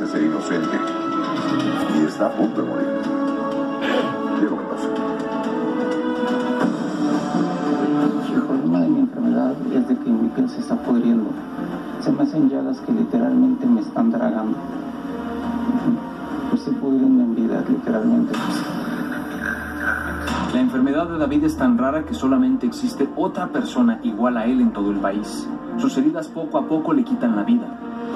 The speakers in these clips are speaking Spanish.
dice ser inocente y está a punto de morir. Diego Mendoza. El problema de mi enfermedad es de que mi piel se está pudriendo. Se me hacen llagas que literalmente me están tragando. Me estoy pudriendo en vida, literalmente. La enfermedad de David es tan rara que solamente existe otra persona igual a él en todo el país. Sus heridas poco a poco le quitan la vida,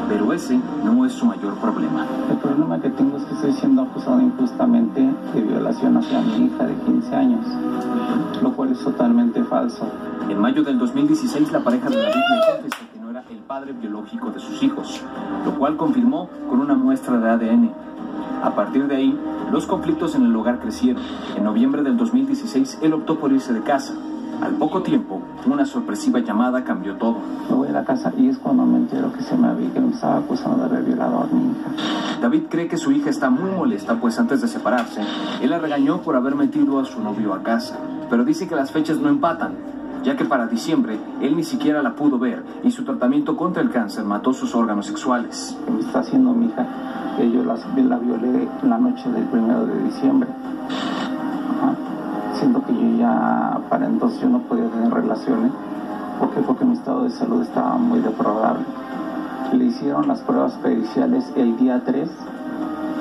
pero ese no es su mayor problema. El problema que tengo es que estoy siendo acusado injustamente de violación hacia mi hija de 15 años, lo cual es totalmente falso. En mayo del 2016 la pareja de David le confesó que no era el padre biológico de sus hijos, lo cual confirmó con una muestra de ADN. A partir de ahí, los conflictos en el hogar crecieron. En noviembre del 2016, él optó por irse de casa. Al poco tiempo, una sorpresiva llamada cambió todo. Me voy a la casa y es cuando me entero que se me había que me estaba acusando de haber violado a mi hija. David cree que su hija está muy molesta, pues antes de separarse, él la regañó por haber metido a su novio a casa. Pero dice que las fechas no empatan, ya que para diciembre él ni siquiera la pudo ver y su tratamiento contra el cáncer mató sus órganos sexuales. Que me está haciendo mi hija, que yo la, la violé la noche del primero de diciembre. Ajá. Siento que yo ya, para entonces yo no podía tener relaciones. ¿Por qué? Porque mi estado de salud estaba muy deplorable. Le hicieron las pruebas periciales el día 3,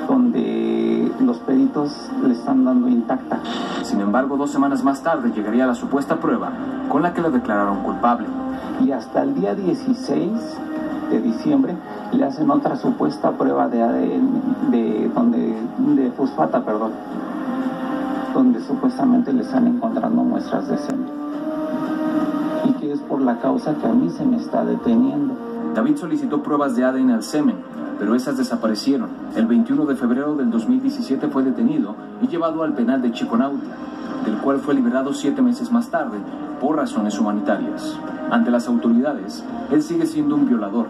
donde los peritos le están dando intacta. Sin embargo, dos semanas más tarde llegaría la supuesta prueba con la que la declararon culpable. Y hasta el día 16 de diciembre le hacen otra supuesta prueba de ADN, de, donde, de fosfata, perdón, donde supuestamente le están encontrando muestras de semen. Y que es por la causa que a mí se me está deteniendo. David solicitó pruebas de ADN al semen, pero esas desaparecieron. El 21 de febrero del 2017 fue detenido y llevado al penal de Chiconautla, del cual fue liberado siete meses más tarde por razones humanitarias. Ante las autoridades, él sigue siendo un violador,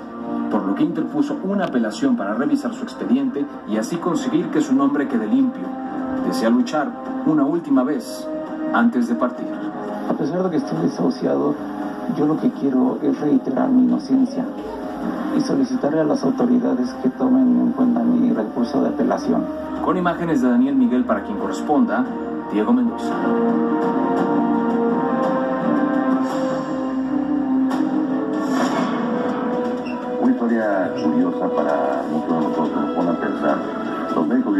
por lo que interpuso una apelación para revisar su expediente y así conseguir que su nombre quede limpio. Desea luchar una última vez antes de partir. A pesar de que estoy desahuciado, yo lo que quiero es reiterar mi inocencia y solicitarle a las autoridades que tomen en cuenta mi recurso de apelación. Con imágenes de Daniel Miguel para quien corresponda, Diego Mendoza. Una historia curiosa para muchos de nosotros,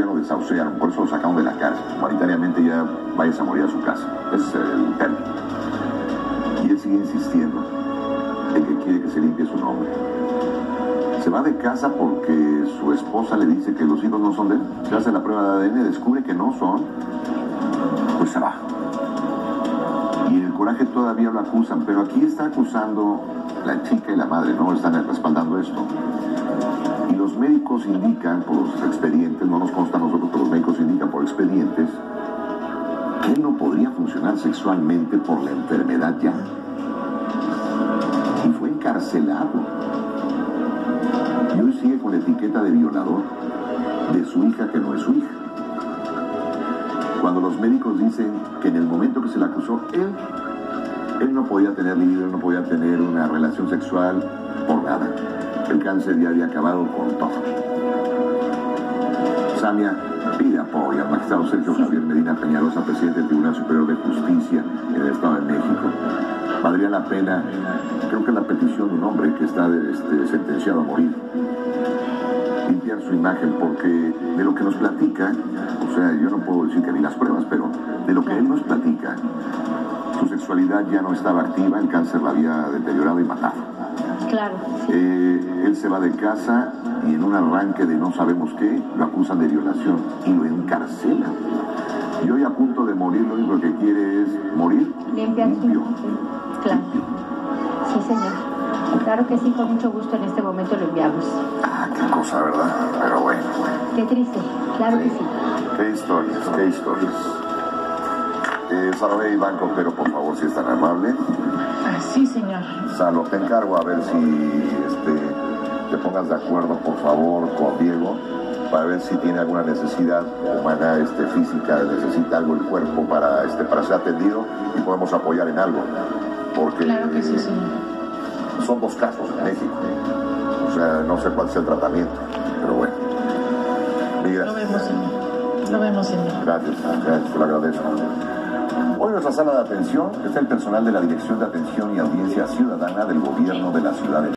lo desahuciaron, por eso lo sacaron de la cárcel. Humanitariamente ya vayas a morir a su casa. Es el término. Y él sigue insistiendo en que quiere que se limpie su nombre. Se va de casa porque su esposa le dice que los hijos no son de él. Se hace la prueba de ADN, descubre que no son, pues se va. Y en el coraje todavía lo acusan, pero aquí está acusando la chica y la madre, no están respaldando esto. Los médicos indican por los expedientes, no nos consta a nosotros, pero los médicos indican por expedientes, que no podría funcionar sexualmente por la enfermedad ya. Y fue encarcelado. Y hoy sigue con la etiqueta de violador de su hija que no es su hija. Cuando los médicos dicen que en el momento que se le acusó, él, él no podía tener libido, no podía tener una relación sexual por nada. El cáncer ya había acabado con todo. Samia pide apoyo al magistrado Sergio Javier Medina Peñalosa, presidente del Tribunal Superior de Justicia en el Estado de México. Valdría la pena, creo que la petición de un hombre que está este, sentenciado a morir, limpiar su imagen, porque de lo que nos platica, o sea, yo no puedo decir que ni las pruebas, pero de lo que él nos platica, su sexualidad ya no estaba activa, el cáncer la había deteriorado y matado. Claro. Eh, él se va de casa y en un arranque de no sabemos qué, lo acusan de violación y lo encarcelan. Y hoy a punto de morir, lo único que quiere es morir Limpiar su limpio. Claro. Sí, señor. Claro que sí, con mucho gusto en este momento lo enviamos. Ah, qué cosa, ¿verdad? Pero bueno, Qué triste. Claro que sí. qué historias, qué historias. Eh, y Banco, pero por favor, si es tan amable. Sí, señor. Salo, te encargo a ver si este, te pongas de acuerdo, por favor, con Diego, para ver si tiene alguna necesidad humana, este, física, necesita algo el cuerpo para, este, para ser atendido y podemos apoyar en algo. Porque Claro que sí, señor. son dos casos en México. O sea, no sé cuál es el tratamiento, pero bueno. lo vemos, señor. Gracias, gracias, te lo agradezco. Hoy nuestra sala de atención está el personal de la Dirección de Atención y Audiencia Ciudadana del Gobierno de la Ciudad de